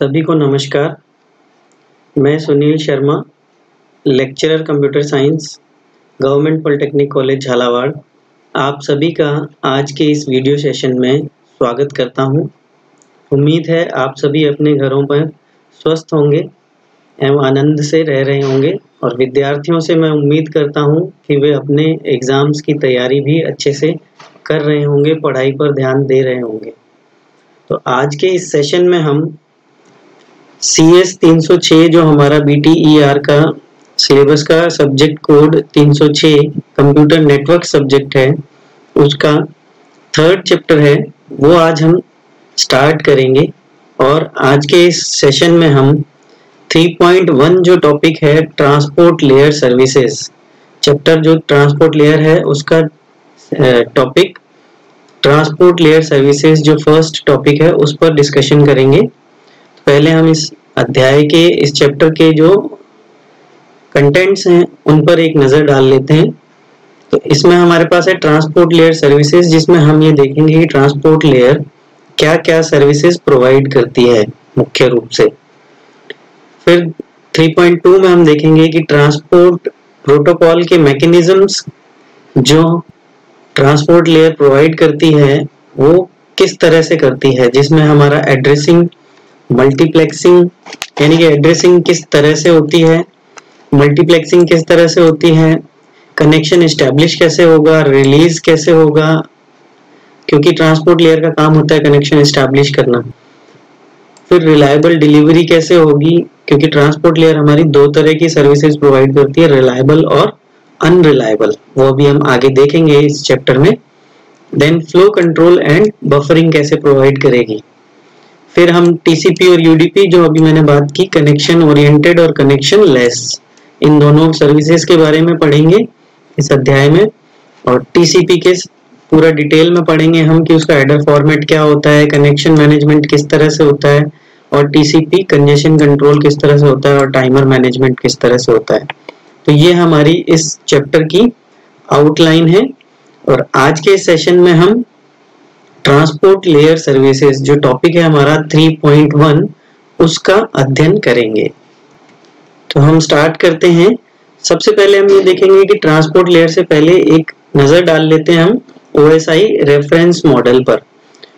सभी को नमस्कार। मैं Sunil Sharma lecturer computer science government polytechnic college Jhalawar. आप सभी का आज के इस वीडियो सेशन में स्वागत करता हूँ। उम्मीद है आप सभी अपने घरों पर स्वस्थ होंगे एवं आनंद से रह रहे होंगे और विद्यार्थियों से मैं उम्मीद करता हूँ कि वे अपने एग्ज़ाम्स की तैयारी भी अच्छे से कर रहे होंगे, पढ़ाई पर ध्यान दे रहे होंगे। तो आज के इस सेशन में हम सी एस तीन सौ छ जो हमारा बी टी ई आर का सिलेबस का subject code 306 computer network subject है, उसका थर्ड चैप्टर है, वो आज हम स्टार्ट करेंगे और आज के इस सेशन में हम 3.1 जो टॉपिक है ट्रांसपोर्ट लेयर सर्विसेज़ चैप्टर जो ट्रांसपोर्ट लेयर है, उसका टॉपिक ट्रांसपोर्ट लेयर सर्विसेज़ जो फ़र्स्ट टॉपिक है, उस पर डिस्कशन करेंगे। पहले हम इस अध्याय के, इस चैप्टर के जो कंटेंट्स हैं, उन पर एक नज़र डाल लेते हैं। तो इसमें हमारे पास है ट्रांसपोर्ट लेयर सर्विसेज़ जिसमें हम ये देखेंगे कि ट्रांसपोर्ट लेयर क्या क्या सर्विसेज़ प्रोवाइड करती है, मुख्य रूप से। फिर 3.2 में हम देखेंगे कि ट्रांसपोर्ट प्रोटोकॉल के मैकेनिज्म्स जो ट्रांसपोर्ट लेयर प्रोवाइड करती है, वो किस तरह से करती है, जिसमें हमारा एड्रेसिंग मल्टीप्लेक्सिंग यानी कि एड्रेसिंग किस तरह से होती है मल्टीप्लेक्सिंग किस तरह से होती है कनेक्शन स्टैब्लिश कैसे होगा रिलीज़ कैसे होगा, क्योंकि ट्रांसपोर्ट लेयर का काम होता है कनेक्शन स्टैब्लिश करना। फिर रिलायबल डिलीवरी कैसे होगी, क्योंकि ट्रांसपोर्ट लेयर हमारी दो तरह की सर्विसेज़ प्रोवाइड करती है रिलायबल और अनरिलायबल वो अभी हम आगे देखेंगे इस चैप्टर में। Then flow control and buffering कैसे प्रोवाइड करेगी। फिर हम टीसीपी और यूडीपी जो अभी मैंने बात की कनेक्शन ओरिएंटेड और कनेक्शन लेस इन दोनों सर्विसेज़ के बारे में पढ़ेंगे इस अध्याय में। और टीसीपी के पूरा डिटेल में पढ़ेंगे हम कि उसका एडर फॉर्मेट क्या होता है कनेक्शन मैनेजमेंट किस तरह से होता है, और टीसीपी कंजेशन कंट्रोल किस तरह से होता है, और टाइमर मैनेजमेंट किस तरह से होता है। तो ये हमारी इस चैप्टर की आउटलाइन है। और आज के सेशन में हम ट्रांसपोर्ट लेयर सर्विसेज़, जो टॉपिक है हमारा 3.1 उसका अध्ययन करेंगे। तो हम स्टार्ट करते हैं। सबसे पहले हम ये देखेंगे कि ट्रांसपोर्ट लेयर से पहले एक नज़र डाल लेते हैं हम ओएसआई रेफरेंस मॉडल पर।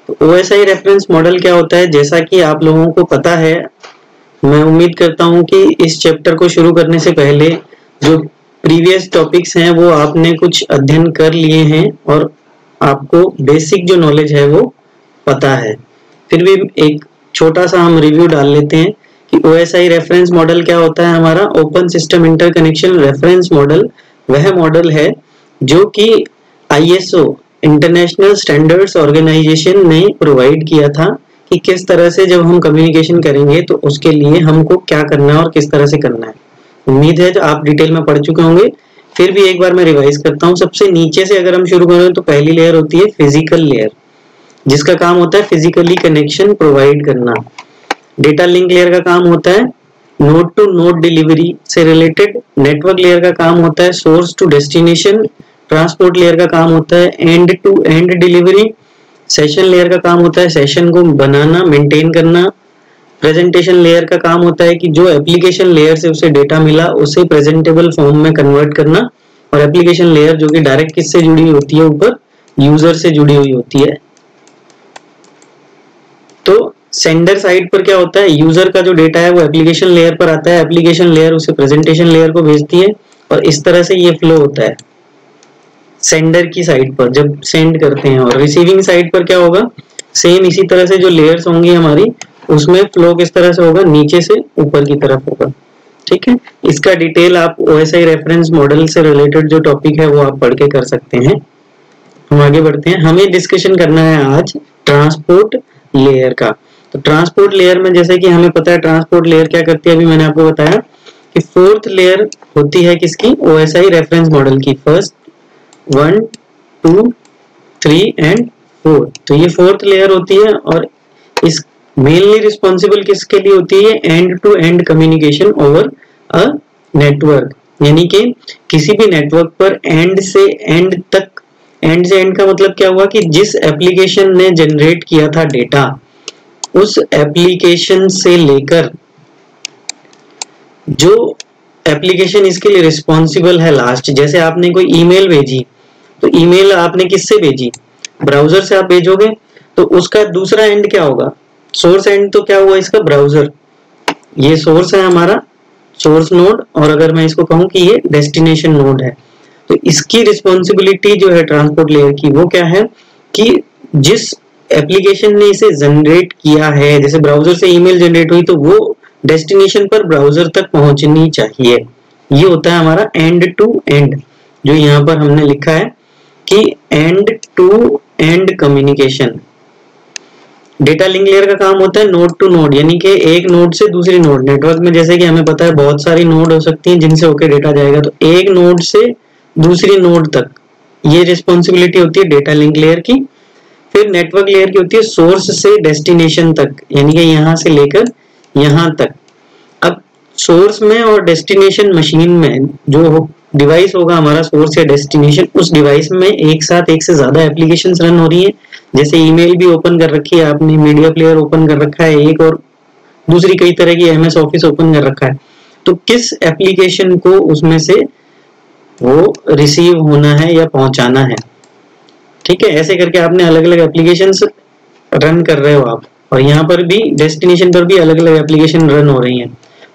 तो ओ रेफरेंस मॉडल क्या होता है? जैसा कि आप लोगों को पता है, मैं उम्मीद करता हूँ कि इस चैप्टर को शुरू करने से पहले जो प्रीवियस टॉपिक्स हैं, वो आपने कुछ अध्ययन कर लिए हैं और आपको बेसिक जो नॉलेज है वो पता है। फिर भी एक छोटा सा हम रिव्यू डाल लेते हैं कि ओएसआई रेफरेंस मॉडल क्या होता है हमारा? Open system interconnection reference model वह मॉडल है जो कि आईएसओ इंटरनेशनल स्टैंडर्ड्स ऑर्गेनाइजेशन ने प्रोवाइड किया था कि किस तरह से जब हम कम्युनिकेशन करेंगे तो उसके लिए हमको क्या करना है और किस तरह से करना है। उम्मीद है जो आप डिटेल में पढ़ चुके होंगे फिर भी एक बार मैं रिवाइज करता हूँ, सबसे नीचे से अगर हम शुरू करें तो पहली लेयर होती है फ़िज़िकल लेयर जिसका काम होता है फिजिकली कनेक्शन प्रोवाइड करना। डेटा लिंक लेयर का काम होता है नोड टू नोड डिलीवरी से रिलेटेड नेटवर्क लेयर का काम होता है source to destination transport layer का काम होता है end to end delivery session layer का काम होता है सेशन को बनाना मेंटेन करना। प्रेजेंटेशन लेयर का काम होता है कि जो एप्लीकेशन लेयर से उसे डेटा मिला, उसे प्रेजेंटेबल फॉर्म में कन्वर्ट करना और एप्लीकेशन लेयर जो कि डायरेक्ट किससे जुड़ी हुई होती है ऊपर? यूज़र से जुड़ी हुई होती है। तो सेंडर साइड पर क्या होता है? यूज़र का जो डेटा है वो एप्लीकेशन लेयर पर आता है एप्लीकेशन लेयर उसे प्रेजेंटेशन लेयर को भेजती है और इस तरह से ये फ्लो होता है। सेंडर की साइड पर, जब सेंड करते हैं और रिसीविंग साइड पर क्या होगा? सेम इसी तरह से जो लेयर्स होंगी हमारी उसमें फ्लो किस तरह से होगा? नीचे से ऊपर की तरफ़ होगा। ठीक है? इसका डिटेल आप ओएसआई रेफरेंस मॉडल से रिलेटेड जो टॉपिक है वो आप पढ़ के कर सकते हैं। हम आगे बढ़ते हैं। हमें डिस्कशन करना है आज ट्रांसपोर्ट लेयर का। तो ट्रांसपोर्ट लेयर में जैसे कि हमें पता है ट्रांसपोर्ट लेयर क्या करती है, अभी मैंने आपको बताया कि फोर्थ लेयर होती है किसकी? ओएसआई रेफरेंस मॉडल की। First one two three and four तो ये फोर्थ लेयर होती है और इस मेनली रिस्पॉन्सिबल किसके लिए होती है? End to end communication over a network यानी कि किसी भी नेटवर्क पर एंड से एंड तक एंड से एंड का मतलब क्या हुआ कि जिस एप्लीकेशन ने जनरेट किया था डेटा उस एप्लीकेशन से लेकर जो एप्लीकेशन इसके लिए रिस्पॉन्सिबल है लास्ट जैसे आपने कोई ईमेल भेजी तो ईमेल आपने किससे भेजी? ब्राउज़र से आप भेजोगे तो उसका दूसरा एंड क्या होगा? सोर्स एंड तो क्या हुआ इसका? ब्राउज़र ये सोर्स है हमारा सोर्स नोड और अगर मैं इसको कहूँ कि ये डेस्टिनेशन नोड है तो इसकी रिस्पॉन्सिबिलिटी जो है ट्रांसपोर्ट लेयर की, वो क्या है कि जिस एप्लीकेशन ने इसे जनरेट किया है, जैसे ब्राउज़र से ईमेल जनरेट हुई तो वो डेस्टिनेशन पर ब्राउज़र तक पहुंचनी चाहिए। ये होता है हमारा एंड टू एंड जो यहाँ पर हमने लिखा है कि end to end communication data link layer का काम होता है नोड टू नोड यानी कि एक नोड से दूसरी नोड नेटवर्क में जैसे कि हमें पता है बहुत सारी नोड हो सकती हैं जिनसे होकर डेटा जाएगा तो एक नोड से दूसरी नोड तक ये रिस्पॉन्सिबिलिटी होती है डेटा लिंक लेयर की. फिर नेटवर्क लेयर की होती है सोर्स से डेस्टिनेशन तक, यानी कि यहाँ से लेकर यहाँ तक. अब सोर्स में और डेस्टिनेशन मशीन में जो डिवाइस होगा, हमारा सोर्स या डेस्टिनेशन उस डिवाइस में एक साथ एक से ज़्यादा एप्लीकेशन रन हो रही है. जैसे ईमेल भी ओपन कर रखी है, आपने मीडिया प्लेयर ओपन कर रखा है, एक और दूसरी कई तरह की एमएस ऑफ़िस ओपन कर रखा है। तो किस एप्लीकेशन को उसमें से वो रिसीव होना है या पहुंचाना है? ठीक है, ऐसे करके आपने अलग अलग एप्लीकेशन रन कर रहे हो आप। और यहाँ पर भी डेस्टिनेशन पर भी अलग अलग एप्लीकेशन रन हो रही हैं।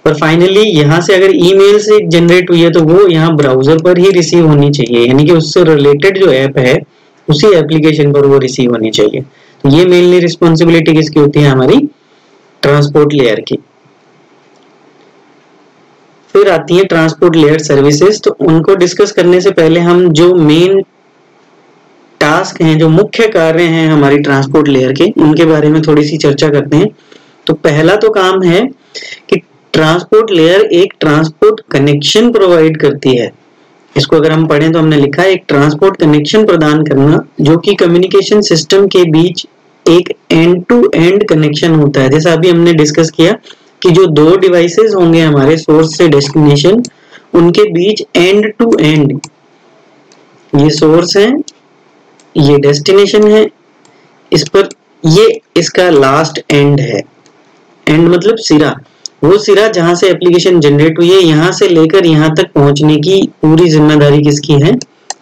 पर फाइनली यहाँ से अगर ईमेल से जनरेट हुई है तो वो यहाँ ब्राउज़र पर ही रिसीव होनी चाहिए। यानी कि उससे रिलेटेड जो ऐप है उसी एप्लीकेशन पर वो रिसीव होनी चाहिए। तो ये मेनली रिस्पॉन्सिबिलिटी किसकी होती है? हमारी ट्रांसपोर्ट लेयर की। फिर आती है ट्रांसपोर्ट लेयर सर्विसेज़ तो उनको डिस्कस करने से पहले हम जो मेन टास्क हैं, जो मुख्य कार्य हैं हमारी ट्रांसपोर्ट लेयर के, उनके बारे में थोड़ी सी चर्चा करते हैं। तो पहला तो काम है कि ट्रांसपोर्ट लेयर एक ट्रांसपोर्ट कनेक्शन प्रोवाइड करती है। इसको अगर हम पढ़ें तो हमने लिखा है, एक ट्रांसपोर्ट कनेक्शन प्रदान करना, जो कि कम्युनिकेशन सिस्टम के बीच एक एंड टू एंड कनेक्शन होता है। जैसा अभी हमने डिस्कस किया कि जो दो डिवाइसेस होंगे हमारे सोर्स से डेस्टिनेशन उनके बीच एंड टू एंड ये सोर्स है, ये डेस्टिनेशन है, इस पर ये इसका लास्ट एंड है। एंड मतलब सिरा। वो सिरा जहाँ से एप्लीकेशन जनरेट हुई है, यहाँ से लेकर यहाँ तक पहुँचने की पूरी ज़िम्मेदारी किसकी है?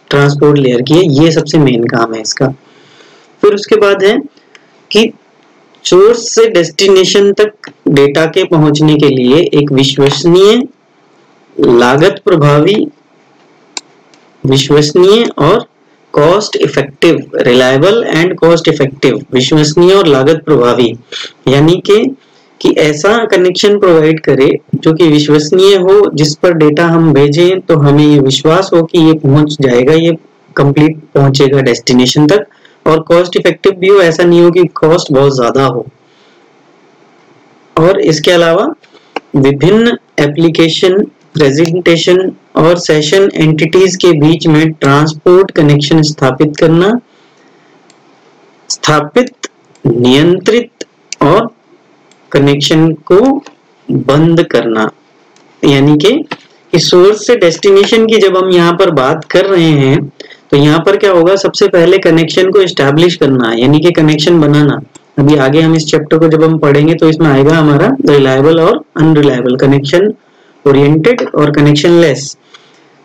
ट्रांसपोर्ट लेयर की है। ये सबसे मेन काम है इसका। फिर उसके बाद है कि सोर्स से डेस्टिनेशन तक डेटा के पहुँचने के लिए एक विश्वसनीय, लागत प्रभावी, विश्वसनीय और cost effective reliable and cost effective विश्वसनीय और लागत प्रभावी, यानी कि कि ऐसा कनेक्शन प्रोवाइड करे जो कि विश्वसनीय हो, जिस पर डेटा हम भेजें तो हमें ये विश्वास हो कि ये पहुँच जाएगा, ये कंप्लीट पहुंचेगा डेस्टिनेशन तक। और कॉस्ट इफ़ेक्टिव भी हो, ऐसा नहीं हो कि कॉस्ट बहुत ज़्यादा हो। और इसके अलावा विभिन्न एप्लीकेशन प्रेजेंटेशन और सेशन एंटिटीज के बीच में ट्रांसपोर्ट कनेक्शन स्थापित करना, स्थापित, नियंत्रित और कनेक्शन को बंद करना। यानी कि सोर्स से डेस्टिनेशन की जब हम यहाँ पर बात कर रहे हैं तो यहाँ पर क्या होगा, सबसे पहले कनेक्शन को एस्टेब्लिश करना, यानी कि कनेक्शन बनाना। अभी आगे हम इस चैप्टर को जब हम पढ़ेंगे तो इसमें आएगा हमारा रिलायबल और अनरिलायबल कनेक्शन ओरिएंटेड और कनेक्शन लेस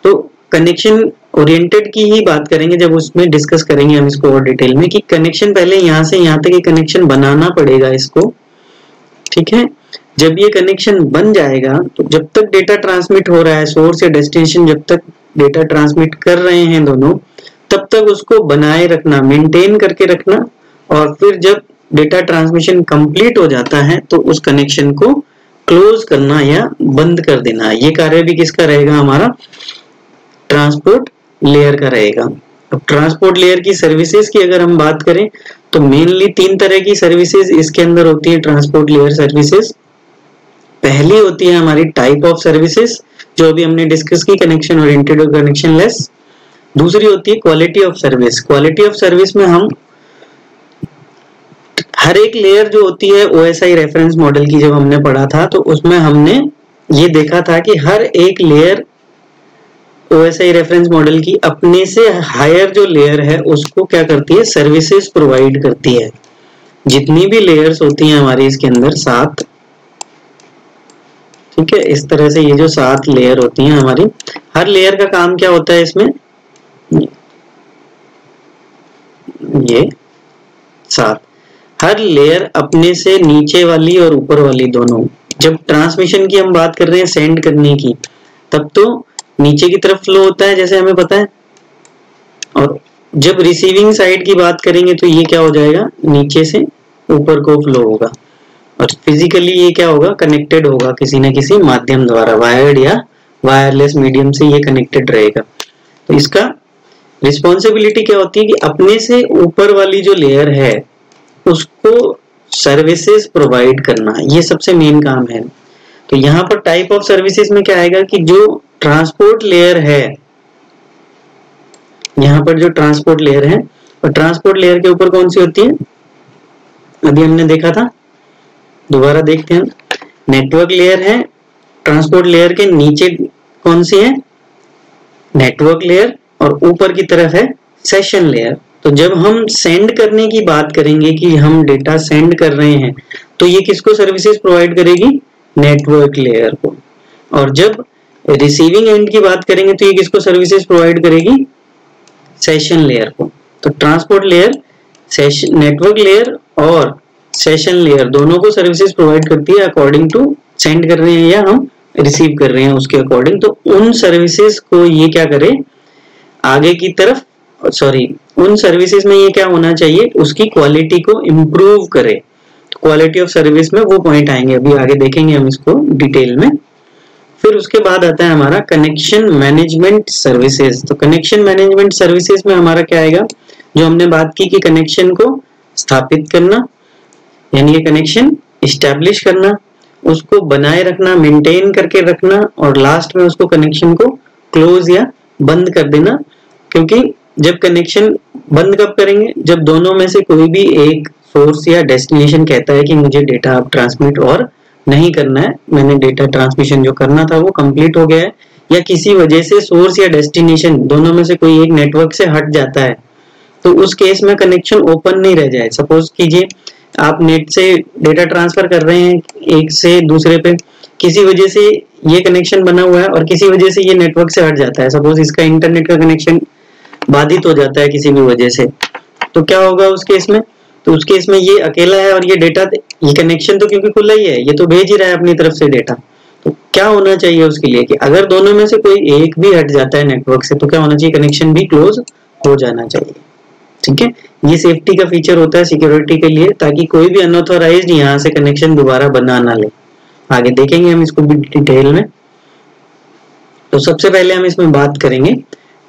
तो कनेक्शन ओरिएंटेड की ही बात करेंगे, जब उसमें डिस्कस करेंगे हम इसको और डिटेल में, कि कनेक्शन पहले यहाँ से यहाँ तक कनेक्शन बनाना पड़ेगा इसको। ठीक है? जब ये कनेक्शन बन जाएगा तो जब तक डेटा ट्रांसमिट हो रहा है सोर्स या डेस्टिनेशन जब तक डेटा ट्रांसमिट कर रहे हैं दोनों, तब तक उसको बनाए रखना मेंटेन करके रखना, और फिर जब डेटा ट्रांसमिशन कंप्लीट हो जाता है तो उस कनेक्शन को क्लोज करना या बंद कर देना। ये कार्य भी किसका रहेगा? हमारा ट्रांसपोर्ट लेयर का रहेगा। अब ट्रांसपोर्ट लेयर की सर्विसेज़ की अगर हम बात करें तो मेनली तीन तरह की सर्विसेज़ इसके अंदर होती है ट्रांसपोर्ट लेयर सर्विसेज़ पहली होती है हमारी टाइप ऑफ़ सर्विसेज़ जो अभी हमने डिस्कस की कनेक्शन ओरिएंटेड और कनेक्शन लेस दूसरी होती है quality of service quality of service में हम हर एक लेयर जो होती है ओएसआई रेफरेंस मॉडल की जब हमने पढ़ा था तो उसमें हमने ये देखा था कि हर एक लेयर ओएसआई रेफरेंस मॉडल की अपने से हायर जो लेयर है, उसको क्या करती है? सर्विसेज़ प्रोवाइड करती है। जितनी भी लेयर्स होती हैं हमारी इसके अंदर, सात। ठीक है? इस तरह से ये जो सात लेयर होती हैं हमारी। हर लेयर का काम क्या होता है इसमें? ये सात। हर लेयर अपने से नीचे वाली और ऊपर वाली दोनों। जब ट्रांसमिशन की हम बात कर रहे हैं सेंड करने की, तब तो नीचे की तरफ़ फ्लो होता है, जैसे हमें पता है। और जब रिसीविंग साइड की बात करेंगे तो ये क्या हो जाएगा? नीचे से ऊपर को फ्लो होगा। और फिजिकली ये क्या होगा? कनेक्टेड होगा किसी न किसी माध्यम द्वारा वायर्ड या वायरलेस मीडियम से ये कनेक्टेड रहेगा। तो इसका रिस्पॉन्सिबिलिटी क्या होती है कि अपने से ऊपर वाली जो लेयर है, उसको सर्विसेज़ प्रोवाइड करना, ये सबसे मेन काम है। तो यहाँ पर टाइप ऑफ़ सर्विसेज़ में क्या आएगा कि जो ट्रांसपोर्ट लेयर है, यहाँ पर जो ट्रांसपोर्ट लेयर है, और ट्रांसपोर्ट लेयर के ऊपर कौन सी होती है? अभी हमने देखा था। दोबारा देखते हैं। नेटवर्क लेयर है ट्रांसपोर्ट लेयर के नीचे कौन सी है? नेटवर्क लेयर और ऊपर की तरफ़ है सेशन लेयर तो जब हम सेंड करने की बात करेंगे कि हम डेटा सेंड कर रहे हैं तो ये किसको सर्विसेज़ प्रोवाइड करेगी? नेटवर्क लेयर को। और जब रिसीविंग एंड की बात करेंगे तो ये किसको सर्विसेज़ प्रोवाइड करेगी? सेशन लेयर को। तो transport layer session network layer और सेशन लेयर दोनों को सर्विसेज़ प्रोवाइड करती है अकॉर्डिंग टू सेंड कर रहे हैं या हम रिसीव कर रहे हैं उसके अकॉर्डिंग तो उन सर्विसेज़ को ये क्या करे? आगे की तरफ़ सॉरी उन सर्विसेज़ में ये क्या होना चाहिए? उसकी क्वालिटी को इम्प्रूव करे। क्वालिटी ऑफ़ सर्विस में वो पॉइंट आएँगे। अभी आगे देखेंगे हम इसको डिटेल में। फिर उसके बाद आता है हमारा कनेक्शन मैनेजमेंट सर्विसेज़ तो कनेक्शन मैनेजमेंट सर्विसेज़ में हमारा क्या आएगा? जो हमने बात की कि कनेक्शन को स्थापित करना, यानी ये कनेक्शन इस्टेब्लिश करना, उसको बनाए रखना मेंटेन करके रखना, और लास्ट में उसको कनेक्शन को क्लोज या बंद कर देना। क्योंकि जब कनेक्शन बंद कब करेंगे? जब दोनों में से कोई भी एक सोर्स या डेस्टिनेशन कहता है कि मुझे डेटा अब ट्रांसमिट और नहीं करना है। मैंने डेटा ट्रांसमिशन जो करना था वो कंप्लीट हो गया है। या किसी वजह से सोर्स या डेस्टिनेशन दोनों में से कोई एक नेटवर्क से हट जाता है तो उस केस में कनेक्शन ओपन नहीं रह जाए। सपोज़ कीजिए, आप नेट से डेटा ट्रांसफ़र कर रहे हैं, एक से दूसरे पे। किसी वजह से ये कनेक्शन बना हुआ है और किसी वजह से ये नेटवर्क से हट जाता है। सपोज़ इसका इंटरनेट का कनेक्शन बाधित हो जाता है किसी भी वजह से। तो क्या होगा उस केस में? तो उस केस में ये अकेला है और ये डेटा ये कनेक्शन तो क्योंकि खुला ही है, ये तो भेज ही रहा है अपनी तरफ़ से डेटा तो क्या होना चाहिए उसके लिए कि अगर दोनों में से कोई एक भी हट जाता है नेटवर्क से तो क्या होना चाहिए कनेक्शन भी क्लोज हो जाना चाहिए। ठीक है? ये सेफ्टी का फीचर होता है सिक्योरिटी के लिए, ताकि कोई भी अनऑथोराइज यहाँ से कनेक्शन दोबारा बना ना ले। आगे देखेंगे हम इसको भी डिटेल में। तो सबसे पहले हम इसमें बात करेंगे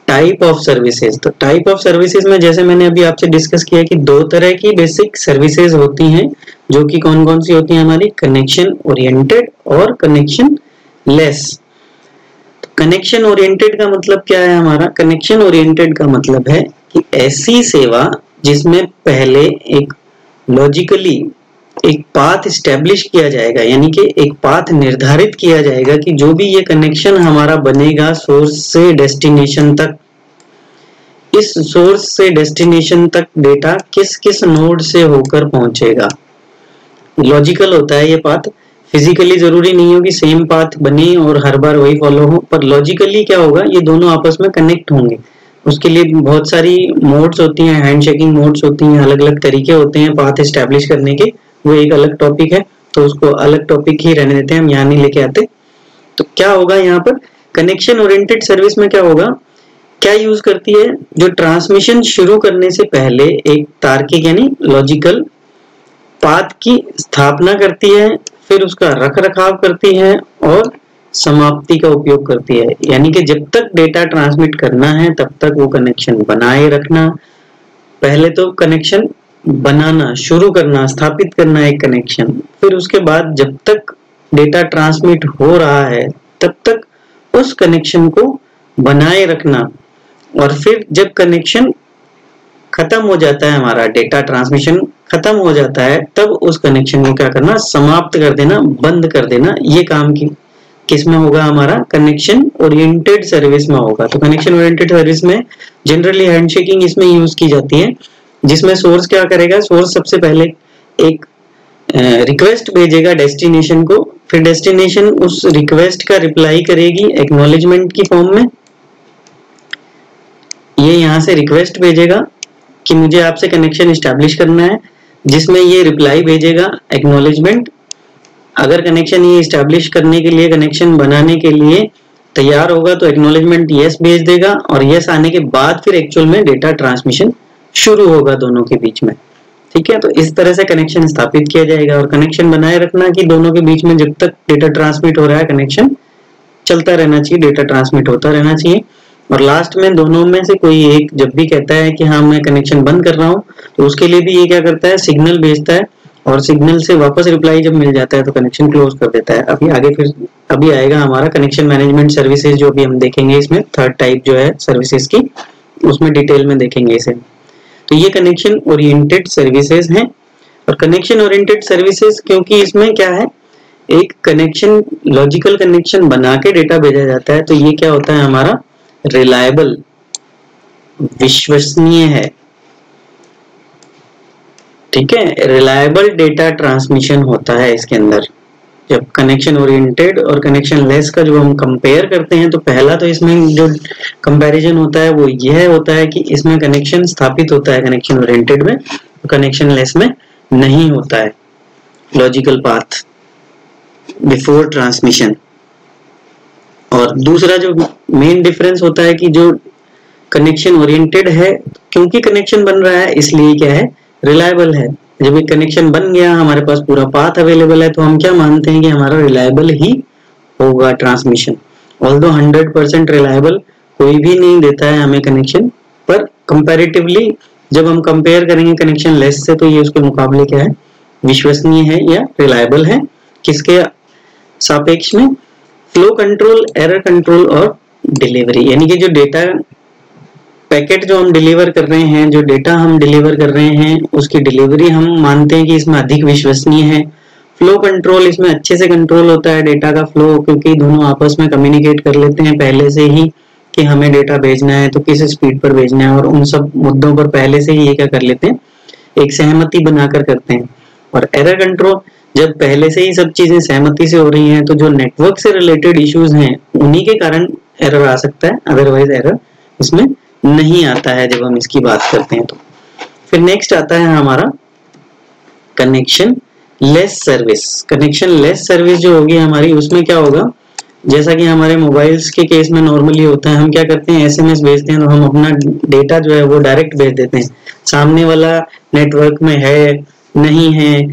टाइप ऑफ़ सर्विसेज़ तो टाइप ऑफ़ सर्विसेज़ में जैसे मैंने अभी आपसे डिस्कस किया कि दो तरह की बेसिक सर्विसेज़ होती हैं, जो कि कौन कौन सी होती हैं हमारी? कनेक्शन ओरिएंटेड और कनेक्शन लेस कनेक्शन ओरिएंटेड का मतलब क्या है हमारा? कनेक्शन ओरिएंटेड का मतलब है कि ऐसी सेवा जिसमें पहले एक लॉजिकली एक पाथ स्टेब्लिश किया जाएगा, यानी कि एक पाथ निर्धारित किया जाएगा कि जो भी ये कनेक्शन हमारा बनेगा सोर्स से डेस्टिनेशन तक। इस सोर्स से डेस्टिनेशन तक डेटा किस किस नोड से होकर पहुंचेगा। लॉजिकल होता है ये पाथ फिजिकली ज़रूरी नहीं हो कि सेम पाथ बने और हर बार वही फॉलो हो, पर लॉजिकली क्या होगा, ये दोनों आपस में कनेक्ट होंगे। उसके लिए बहुत सारी मोड्स होती हैं हैंड शेकिंग मोड्स होती हैं अलग अलग तरीके होते हैं पाथ एस्टेब्लिश करने के। वो एक अलग टॉपिक है तो उसको अलग टॉपिक ही रहने देते हैं, हम यहाँ नहीं लेके आते। तो क्या होगा यहाँ पर? कनेक्शन ओरिएंटेड सर्विस में क्या होगा? क्या यूज़ करती है? जो ट्रांसमिशन शुरू करने से पहले एक तार्किक यानी लॉजिकल पाथ की स्थापना करती है, फिर उसका रख रखाव करती है और समाप्ति का उपयोग करती है। यानी कि जब तक डेटा ट्रांसमिट करना है, तब तक वो कनेक्शन बनाए रखना। पहले तो कनेक्शन बनाना, शुरू करना, स्थापित करना एक कनेक्शन फिर उसके बाद जब तक डेटा ट्रांसमिट हो रहा है, तब तक उस कनेक्शन को बनाए रखना। और फिर जब कनेक्शन खत्म हो जाता है हमारा डेटा ट्रांसमिशन खत्म हो जाता है, तब उस कनेक्शन को क्या करना, समाप्त कर देना, बंद कर देना, ये काम की। किसमें होगा हमारा? कनेक्शन ओरिएंटेड सर्विस में होगा। तो कनेक्शन ओरिएंटेड सर्विस में जनरली हैंडशेकिंग इसमें यूज़ की जाती है। जिसमें सोर्स क्या करेगा? सोर्स सबसे पहले एक रिक्वेस्ट भेजेगा डेस्टिनेशन को। फिर डेस्टिनेशन उस रिक्वेस्ट का रिप्लाई करेगी एक्नोलेजमेंट की फॉर्म में। ये यहाँ से रिक्वेस्ट भेजेगा कि मुझे आपसे कनेक्शन स्टैब्लिश करना है, जिसमें ये रिप्लाई भेजेगा एक्नोलेजमेंट अगर कनेक्शन ये स्टैब्लिश करने के लिए कनेक्शन बनाने के लिए तैयार होगा तो एक्नोलेजमेंट यस भेज देगा और यस आने के बाद फिर एक्चुअल में डेटा ट्रांसमिशन शुरू होगा दोनों के बीच में। ठीक है? तो इस तरह से कनेक्शन स्थापित किया जाएगा और कनेक्शन बनाए रखना कि दोनों के बीच में जब तक डेटा ट्रांसमिट हो रहा है कनेक्शन चलता रहना चाहिए डेटा ट्रांसमिट होता रहना चाहिए। और लास्ट में दोनों में से कोई एक जब भी कहता है कि हाँ मैं कनेक्शन बंद कर रहा हूँ तो उसके लिए भी ये क्या करता है? सिग्नल भेजता है और सिग्नल से वापस रिप्लाई जब मिल जाता है तो कनेक्शन क्लोज कर देता है। अभी आगे फिर, अभी आएगा हमारा कनेक्शन मैनेजमेंट सर्विसेज़ जो अभी हम देखेंगे इसमें थर्ड टाइप जो है सर्विसेज़ की, उसमें डिटेल में देखेंगे इसे। तो ये कनेक्शन ओरिएंटेड सर्विसेज़ हैं। और कनेक्शन ओरिएंटेड सर्विसेज़ क्योंकि इसमें क्या है? एक कनेक्शन लॉजिकल कनेक्शन बना के डेटा भेजा जाता है तो ये क्या होता है हमारा? रिलायबल विश्वसनीय है। ठीक है? रिलायबल डेटा ट्रांसमिशन होता है इसके अंदर। जब कनेक्शन ओरिएंटेड और कनेक्शन लेस का जो हम कंपेयर करते हैं तो पहला तो इसमें जो कंपैरिजन होता है, वो यह होता है कि इसमें कनेक्शन स्थापित होता है कनेक्शन ओरिएंटेड में तो कनेक्शन लेस में नहीं होता है। लॉजिकल पाथ बिफोर ट्रांसमिशन और दूसरा जो मेन डिफरेंस होता है कि जो कनेक्शन ओरिएंटेड है, क्योंकि कनेक्शन बन रहा है, इसलिए क्या है? रिलायबल है। जब एक कनेक्शन बन गया, हमारे पास पूरा पाथ अवेलेबल है तो हम क्या मानते हैं कि हमारा रिलायबल ही होगा ट्रांसमिशन ऑल दो हंड्रेड परसेंट रिलायबल कोई भी नहीं देता है हमें कनेक्शन पर कंपेरेटिवली जब हम कंपेयर करेंगे कनेक्शन लेस से तो ये उसके मुकाबले क्या है? विश्वसनीय है या रिलायबल है? किसके सापेक्ष में? फ्लो कंट्रोल एरर कंट्रोल और डिलीवरी यानी कि जो डेटा पैकेट जो हम डिलीवर कर रहे हैं, जो डेटा हम डिलीवर कर रहे हैं, उसकी डिलीवरी हम मानते हैं कि इसमें अधिक विश्वसनीय है। फ्लो कंट्रोल इसमें अच्छे से कंट्रोल होता है डेटा का फ्लो क्योंकि दोनों आपस में कम्युनिकेट कर लेते हैं पहले से ही कि हमें डेटा भेजना है तो किस स्पीड पर भेजना है, और उन सब मुद्दों पर पहले से ही ये क्या कर लेते हैं, एक सहमति बनाकर करते हैं। और एरर कंट्रोल जब पहले से ही सब चीज़ें सहमति से हो रही हैं तो जो नेटवर्क से रिलेटेड इश्यूज़ हैं, उन्हीं के कारण एरर आ सकता है अदरवाइज़ एरर इसमें नहीं आता है जब हम इसकी बात करते हैं तो। फिर नेक्स्ट आता है हमारा connectionless service connectionless service जो होगी हमारी, उसमें क्या होगा? जैसा कि हमारे मोबाइल्स के केस में नॉर्मली होता है, हम क्या करते हैं? एसएमएस भेजते हैं तो हम अपना डेटा जो है वो डायरेक्ट भेज देते हैं। सामने वाला नेटवर्क में है, नहीं है,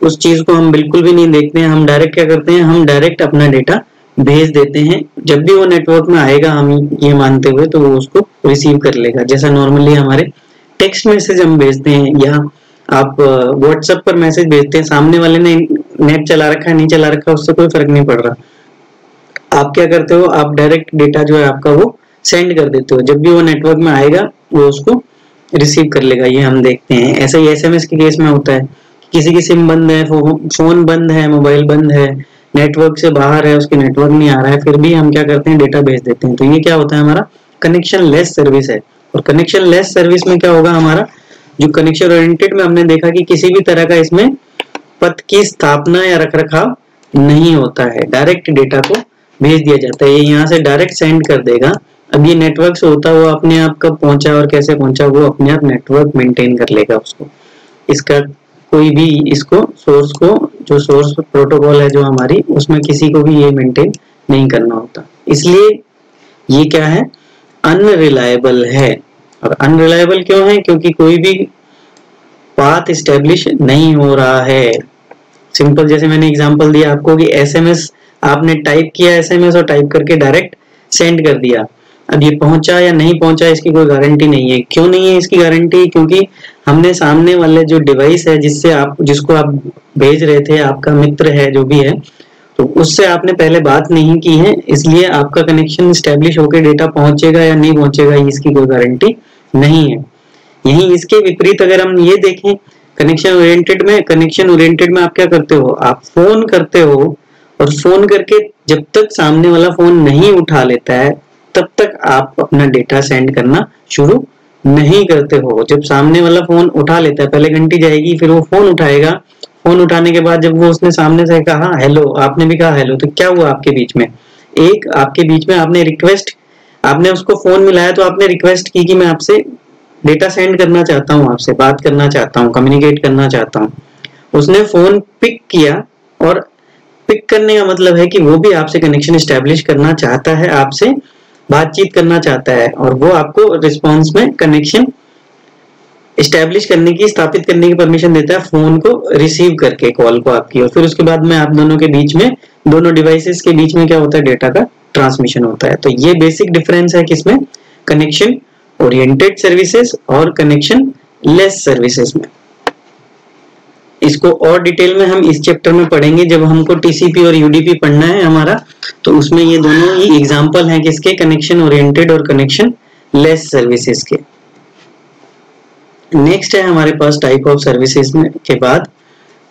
उस चीज़ को हम बिल्कुल भी नहीं देखते हैं। हम डायरेक्ट क्या करते हैं? हम डायरेक्ट अपना डेटा भेज देते हैं। जब भी वो नेटवर्क में आएगा, हम ये मानते हुए तो वो उसको रिसीव कर लेगा। जैसा नॉर्मली हमारे टेक्स्ट मैसेज हम भेजते हैं या आप व्हाट्सएप पर मैसेज भेजते हैं, सामने वाले ने नेट चला रखा है, नहीं चला रखा उससे कोई फ़र्क नहीं पड़ रहा। आप क्या करते हो? आप डायरेक्ट डेटा जो है आपका वो सेंड कर देते हो। जब भी वो नेटवर्क में आएगा, वो उसको रिसीव कर लेगा। ये हम देखते हैं। ऐसा ही एसएमएस के केस में होता है किसी की सिम बंद है फ़ोन बंद है मोबाइल बंद है नेटवर्क से बाहर है, उसके नेटवर्क नहीं आ रहा है, फिर भी हम क्या करते हैं? डेटा भेज देते हैं। तो ये क्या होता है हमारा? कनेक्शन लेस सर्विस है। और कनेक्शन लेस सर्विस में क्या होगा हमारा? जो कनेक्शन ओरिएंटेड में हमने देखा कि किसी भी तरह का इसमें पथ की स्थापना या रख रखाव नहीं होता है। डायरेक्ट डेटा को भेज दिया जाता है। ये यहाँ से डायरेक्ट सेंड कर देगा। अब ये नेटवर्क से होता हुआ अपने आप कब पहुँचा और कैसे पहुँचा, वो अपने आप नेटवर्क मेंटेन कर लेगा उसको। इसका कोई भी इसको सोर्स को, जो सोर्स प्रोटोकॉल है जो हमारी, उसमें किसी को भी ये मेंटेन नहीं करना होता। इसलिए ये क्या है? अनरिलायबल है। और अनरिलायबल क्यों है? क्योंकि कोई भी पाथ स्टेब्लिश नहीं हो रहा है। सिंपल जैसे मैंने एग्जांपल दिया आपको कि एसएमएस आपने टाइप किया एसएमएस और टाइप करके डायरेक्ट सेंड कर दिया। अब ये पहुँचा या नहीं पहुँचा, इसकी कोई गारंटी नहीं है। क्यों नहीं है इसकी गारंटी? क्योंकि हमने सामने वाले जो डिवाइस है, जिससे आप, जिसको आप भेज रहे थे, आपका मित्र है, जो भी है तो उससे आपने पहले बात नहीं की है, इसलिए आपका कनेक्शन स्टेब्लिश होकर डेटा पहुंचेगा या नहीं पहुंचेगा इसकी कोई गारंटी नहीं है। यही इसके विपरीत अगर हम ये देखें कनेक्शन ओरिएंटेड में कनेक्शन ओरिएंटेड में आप क्या करते हो? आप फ़ोन करते हो और फ़ोन करके जब तक सामने वाला फ़ोन नहीं उठा लेता है तब तक आप अपना डेटा सेंड करना शुरू नहीं करते हो। जब सामने वाला फ़ोन उठा लेता है, पहले घंटी जाएगी, फिर वो फ़ोन उठाएगा। फ़ोन उठाने के बाद जब वो उसने सामने से कहा हेलो आपने भी कहा हेलो तो क्या हुआ आपके बीच में? एक, आपके बीच में आपने रिक्वेस्ट आपने उसको फ़ोन मिलाया तो आपने रिक्वेस्ट की कि मैं आपसे डेटा सेंड करना चाहता हूँ, आपसे बात करना चाहता हूँ कम्युनिकेट करना चाहता हूँ। उसने फ़ोन पिक किया और पिक करने का मतलब है कि वो भी आपसे कनेक्शन स्टेब्लिश करना चाहता है, आपसे बातचीत करना चाहता है और वो आपको रिस्पॉन्स में कनेक्शन स्टैब्लिश करने की, स्थापित करने की परमिशन देता है फ़ोन को रिसीव करके कॉल को आपकी। और फिर उसके बाद में आप दोनों के बीच में, दोनों डिवाइसेस के बीच में क्या होता है डेटा का ट्रांसमिशन होता है। तो ये बेसिक डिफरेंस है किसमें? कनेक्शन ओरिएंटेड सर्विसेज़ और कनेक्शन लेस सर्विसेज़ में। इसको और डिटेल में हम इस चैप्टर में पढ़ेंगे, जब हमको टीसीपी और यूडीपी पढ़ना है हमारा तो उसमें ये दोनों ही एग्ज़ाम्पल हैं किसके? कनेक्शन ओरिएंटेड और कनेक्शन लेस सर्विसेज़ के। नेक्स्ट है हमारे पास टाइप ऑफ़ सर्विसेज़ के बाद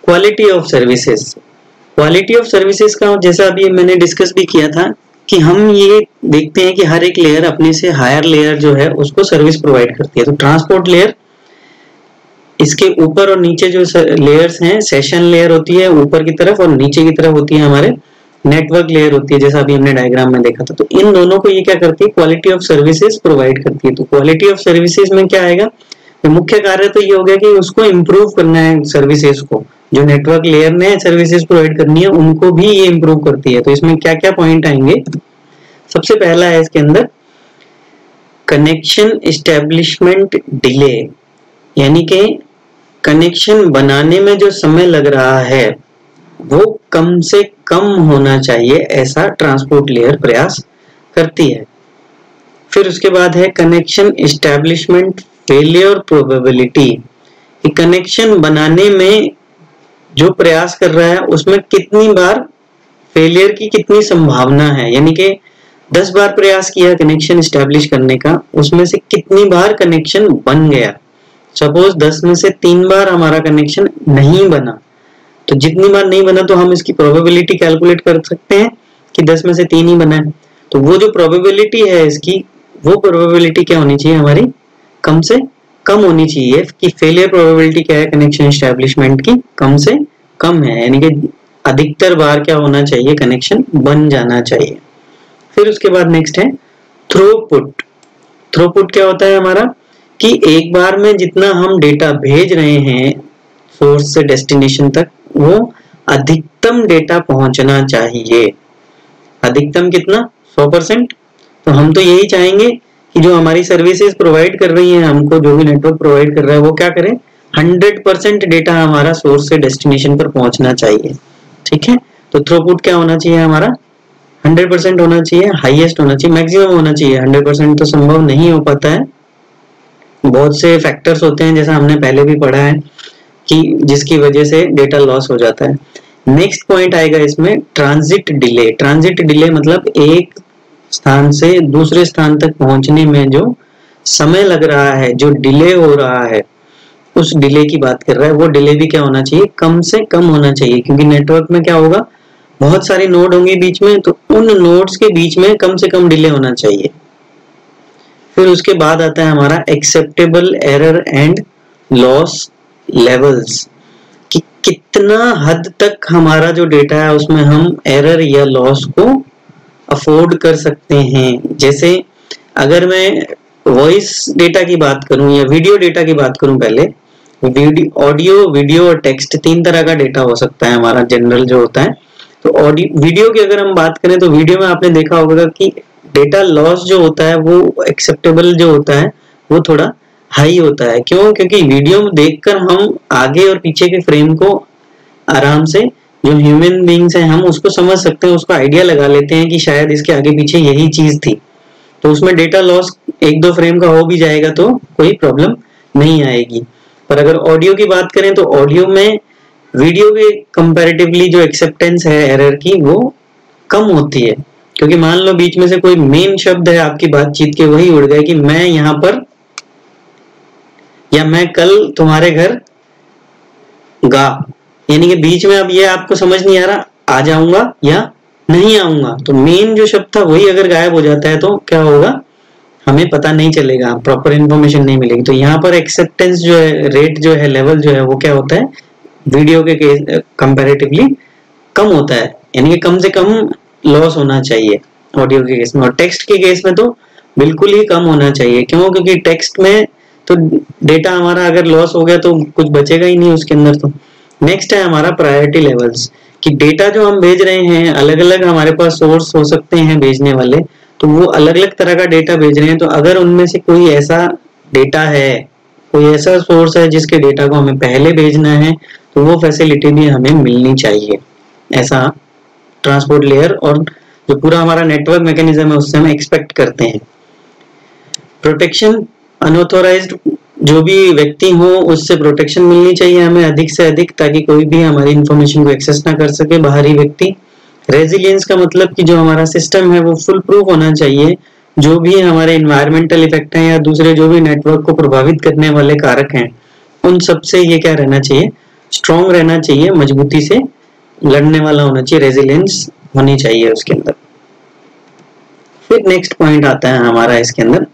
quality of services quality of services का जैसा अभी मैंने डिस्कस भी किया था, कि हम ये देखते हैं कि हर एक लेयर अपने से हायर लेयर जो है, उसको सर्विस प्रोवाइड करती है। तो ट्रांसपोर्ट लेयर इसके ऊपर और नीचे जो लेयर्स हैं सेशन लेयर होती है ऊपर की तरफ़ और नीचे की तरफ़ होती है हमारे नेटवर्क लेयर होती है, जैसा अभी हमने डायग्राम में देखा था। तो इन दोनों को ये क्या करती है? क्वालिटी ऑफ़ सर्विसेज़ प्रोवाइड करती है। तो क्वालिटी ऑफ़ सर्विसेज़ में क्या आएगा? तो मुख्य कार्य तो ये हो गया कि उसको इम्प्रूव करना है सर्विसेज़ को। जो नेटवर्क लेयर ने सर्विसेज़ प्रोवाइड करनी है, उनको भी ये इम्प्रूव करती है। तो इसमें क्या क्या पॉइंट आएँगे? सबसे पहला है इसके अंदर कनेक्शन इस्टेब्लिशमेंट डिले यानी कि कनेक्शन बनाने में जो समय लग रहा है, वो कम से कम होना चाहिए, ऐसा ट्रांसपोर्ट लेयर प्रयास करती है। फिर उसके बाद है connection establishment failure probability connection बनाने में जो प्रयास कर रहा है, उसमें कितनी बार फेलियर की कितनी संभावना है? यानी कि दस बार प्रयास किया कनेक्शन स्टैब्लिश करने का, उसमें से कितनी बार कनेक्शन बन गया? सपोज़ दस में से तीन बार हमारा कनेक्शन नहीं बना तो जितनी बार नहीं बना तो हम इसकी प्रोबेबिलिटी कैलकुलेट कर सकते हैं कि दस में से तीन ही बना है। तो वो जो प्रोबेबिलिटी है इसकी, वो प्रोबेबिलिटी क्या होनी चाहिए हमारी? कम से कम होनी चाहिए कि फेलियर प्रोबेबिलिटी क्या है? कनेक्शन स्टैब्लिशमेंट की कम से कम है। यानी कि अधिकतर बार क्या होना चाहिए? कनेक्शन बन जाना चाहिए। फिर उसके बाद नेक्स्ट है थ्रोपुट थ्रोपुट क्या होता है हमारा? कि एक बार में जितना हम डेटा भेज रहे हैं सोर्स से डेस्टिनेशन तक, वो अधिकतम डेटा पहुँचना चाहिए। अधिकतम कितना? 100 परसेंट। तो हम तो यही चाहेंगे कि जो हमारी सर्विसेज़ प्रोवाइड कर रही है, हमको जो भी नेटवर्क प्रोवाइड कर रहा है, वो क्या करें? हंड्रेड परसेंट डेटा हमारा सोर्स से डेस्टिनेशन पर पहुँचना चाहिए। ठीक है? तो थ्रोपुट क्या होना चाहिए हमारा? हंड्रेड परसेंट होना चाहिए हाईएस्ट होना चाहिए मैक्सिमम होना चाहिए। हंड्रेड परसेंट तो संभव नहीं हो पाता है। बहुत से फैक्टर्स होते हैं, जैसा हमने पहले भी पढ़ा है, कि जिसकी वजह से डेटा लॉस हो जाता है। नेक्स्ट पॉइंट आएगा इसमें ट्रांजिट डिले ट्रांजिट डिले मतलब एक स्थान से दूसरे स्थान तक पहुँचने में जो समय लग रहा है, जो डिले हो रहा है, उस डिले की बात कर रहा है। वो डिले भी क्या होना चाहिए? कम से कम होना चाहिए, क्योंकि नेटवर्क में क्या होगा? बहुत सारे नोड होंगे बीच में तो उन नोड्स के बीच में कम से कम डिले होना चाहिए। फिर उसके बाद आता है हमारा acceptable error and loss levels कि कितना हद तक हमारा जो डेटा है, उसमें हम एरर या लॉस को अफोर्ड कर सकते हैं। जैसे अगर मैं वॉइस डेटा की बात करूँ या वीडियो डेटा की बात करूँ पहले ऑडियो वीडियो और टेक्स्ट तीन तरह का डेटा हो सकता है हमारा जनरल जो होता है। तो ऑडियो वीडियो की अगर हम बात करें तो वीडियो में आपने देखा होगा कि डेटा लॉस जो होता है, वो एक्सेप्टेबल जो होता है, वो थोड़ा हाई होता है। क्यों? क्योंकि वीडियो में देखकर हम आगे और पीछे के फ्रेम को आराम से, जो ह्यूमन बींग्स हैं, हम उसको समझ सकते हैं, उसको आइडिया लगा लेते हैं कि शायद इसके आगे पीछे यही चीज़ थी। तो उसमें डेटा लॉस एक दो फ्रेम का हो भी जाएगा तो कोई प्रॉब्लम नहीं आएगी। पर अगर ऑडियो की बात करें तो ऑडियो में वीडियो के कंपैरेटिवली जो एक्सेप्टेंस है एरर की, वो कम होती है। क्योंकि मान लो बीच में से कोई मेन शब्द है आपकी बातचीत के, वही उड़ गए कि मैं यहाँ पर या मैं कल तुम्हारे घर गा। यानी कि बीच में अब ये आपको समझ नहीं आ रहा, आ जाऊँगा या नहीं आऊँगा। तो मेन जो शब्द था वही अगर गायब हो जाता है तो क्या होगा? हमें पता नहीं चलेगा प्रॉपर इन्फॉर्मेशन नहीं मिलेगी। तो यहाँ पर एक्सेप्टेंस जो है रेट जो है लेवल जो है, वो क्या होता है? वीडियो के कंपेरेटिवली कम होता है। यानी कि कम से कम लॉस होना चाहिए ऑडियो के केस में। और टेक्स्ट के केस में तो बिल्कुल ही कम होना चाहिए। क्यों? क्योंकि टेक्स्ट में तो डेटा हमारा अगर लॉस हो गया तो कुछ बचेगा ही नहीं उसके अंदर तो। नेक्स्ट है हमारा प्रायोरिटी लेवल्स कि डेटा जो हम भेज रहे हैं अलग अलग हमारे पास सोर्स हो सकते हैं भेजने वाले तो वो अलग अलग तरह का डेटा भेज रहे हैं। तो अगर उनमें से कोई ऐसा डेटा है, कोई ऐसा सोर्स है जिसके डेटा को हमें पहले भेजना है तो वो फैसिलिटी भी हमें मिलनी चाहिए। ऐसा ट्रांसपोर्ट लेयर और जो पूरा हमारा नेटवर्क मैकेनिज्म है, उससे हम एक्सपेक्ट करते हैं। प्रोटेक्शन अनऑथोराइज्ड जो भी व्यक्ति हो, उससे प्रोटेक्शन मिलनी चाहिए हमें अधिक से अधिक, ताकि कोई भी हमारी इंफॉर्मेशन को एक्सेस ना कर सके बाहरी व्यक्ति। रेजिलियंस का मतलब कि जो हमारा सिस्टम है, वो फुल प्रूफ होना चाहिए। जो भी हमारे इन्वायरमेंटल इफ़ेक्ट हैं या दूसरे जो भी नेटवर्क को प्रभावित करने वाले कारक हैं, उन सबसे ये क्या रहना चाहिए? स्ट्रॉन्ग रहना चाहिए, मजबूती से लड़ने वाला होना चाहिए रेजिलियंस होनी चाहिए उसके अंदर। फिर नेक्स्ट पॉइंट आता है हमारा इसके अंदर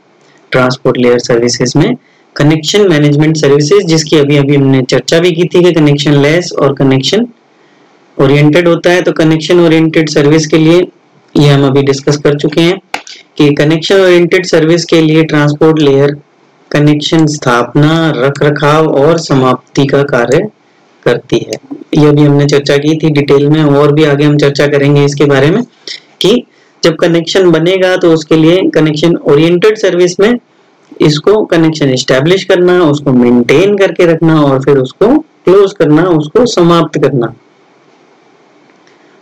ट्रांसपोर्ट लेयर सर्विसेज़ में कनेक्शन मैनेजमेंट सर्विसेज़ जिसकी अभी अभी हमने चर्चा भी की थी कि कनेक्शन लेस और कनेक्शन ओरिएंटेड होता है तो कनेक्शन ओरिएंटेड सर्विस के लिए ये हम अभी डिस्कस कर चुके हैं कि कनेक्शन ओरिएंटेड सर्विस के लिए ट्रांसपोर्ट लेयर कनेक्शन स्थापना रख रखाव और समाप्ति का कार्य करती है। ये भी हमने चर्चा की थी डिटेल में, और भी आगे हम चर्चा करेंगे इसके बारे में कि जब कनेक्शन बनेगा तो उसके लिए कनेक्शन ओरिएंटेड सर्विस में इसको कनेक्शन स्टैब्लिश करना, उसको मेंटेन करके रखना और फिर उसको क्लोज करना, उसको समाप्त करना।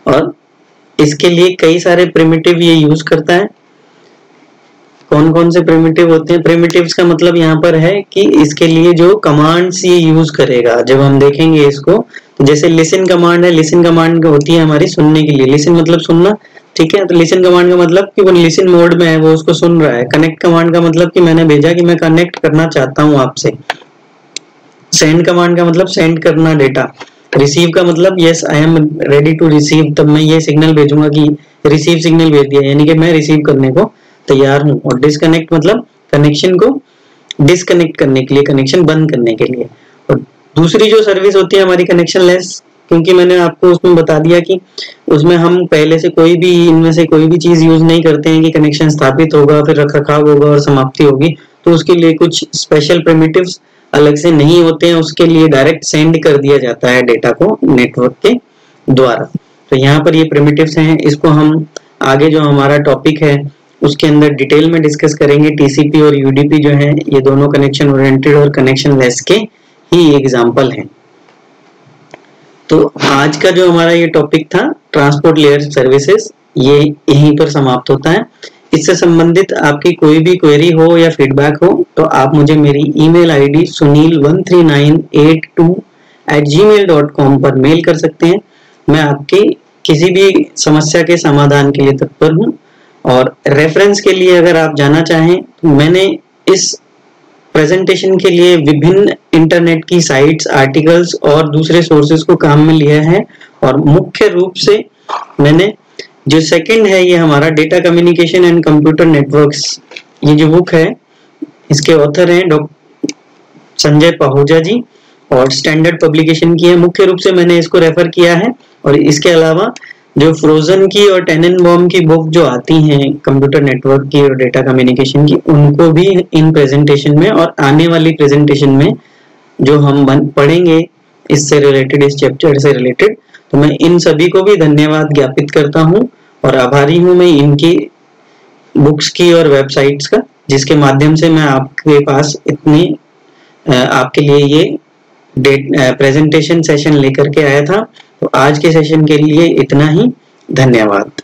और इसके लिए कई सारे प्रिमिटिव ये यूज़ करता है। कौन कौन से प्रिमिटिव होते हैं? प्रिमिटिव्स का मतलब यहाँ पर है कि इसके लिए जो कमांड्स ये यूज़ करेगा, जब हम देखेंगे इसको तो जैसे लिसन कमांड है लिसन कमांड होती है हमारी सुनने के लिए। लिसन मतलब सुनना, ठीक है? तो लिसन कमांड का मतलब कि वो लिसन मोड में है, वो उसको सुन रहा है। कनेक्ट कमांड का मतलब कि मैंने भेजा कि मैं कनेक्ट करना चाहता हूँ आपसे। सेंड कमांड का मतलब सेंड करना डेटा रिसीव का मतलब yes I am ready to receive तब मैं ये सिग्नल भेजूँगा कि रिसीव सिग्नल भेज दिया। यानी कि मैं रिसीव करने को तैयार हूँ। और डिसकनेक्ट मतलब कनेक्शन को डिसकनेक्ट करने के लिए कनेक्शन बंद करने के लिए। और दूसरी जो सर्विस होती है हमारी कनेक्शन लेस क्योंकि मैंने आपको उसमें बता दिया कि उसमें हम पहले से कोई भी, इनमें से कोई भी चीज़ यूज़ नहीं करते हैं कि कनेक्शन स्थापित होगा, फिर रख रखाव होगा और समाप्ति होगी। तो उसके लिए कुछ स्पेशल प्रिमिटिव्स अलग से नहीं होते हैं, उसके लिए डायरेक्ट सेंड कर दिया जाता है डेटा को नेटवर्क के द्वारा। तो यहाँ पर ये प्रिमिटिव्स हैं, इसको हम आगे जो हमारा टॉपिक है उसके अंदर डिटेल में डिस्कस करेंगे टीसीपी और यूडीपी जो है, ये दोनों कनेक्शन ओरिएंटेड और कनेक्शन लेस के ही एग्ज़ाम्पल हैं। तो आज का जो हमारा ये टॉपिक था ट्रांसपोर्ट लेयर सर्विसेज़ ये यहीं पर समाप्त होता है। इससे संबंधित आपकी कोई भी क्वेरी हो या फीडबैक हो तो आप मुझे मेरी email ID Sunil one three nine eight two eight gmail dot com पर मेल कर सकते हैं। मैं आपकी किसी भी समस्या के समाधान के लिए तत्पर हूँ। और रेफरेंस के लिए अगर आप जाना चाहें तो मैंने इस प्रेजेंटेशन के लिए विभिन्न इंटरनेट की साइट्स आर्टिकल्स और दूसरे सोर्सेज को काम में लिया है। और मुख्य रूप से मैंने जो सेकंड है, ये हमारा data communication and computer networks ये जो बुक है, इसके ऑथर हैं डॉक्टर संजय पहुजा जी और स्टैंडर्ड पब्लिकेशन की है। मुख्य रूप से मैंने इसको रेफर किया है और इसके अलावा जो फ्रोजन की और टेनन बॉम की बुक जो आती हैं कंप्यूटर नेटवर्क की और डेटा कम्युनिकेशन की, उनको भी इन प्रेजेंटेशन में और आने वाली प्रेजेंटेशन में जो हम पढ़ेंगे, इससे रिलेटेड इस चैप्टर से रिलेटेड तो मैं इन सभी को भी धन्यवाद ज्ञापित करता हूँ और आभारी हूँ मैं इनकी बुक्स की और वेबसाइट्स का, जिसके माध्यम से मैं आपके पास इतनी आपके लिए ये प्रेजेंटेशन सेशन लेकर के आया था। तो आज के सेशन के लिए इतना ही। धन्यवाद।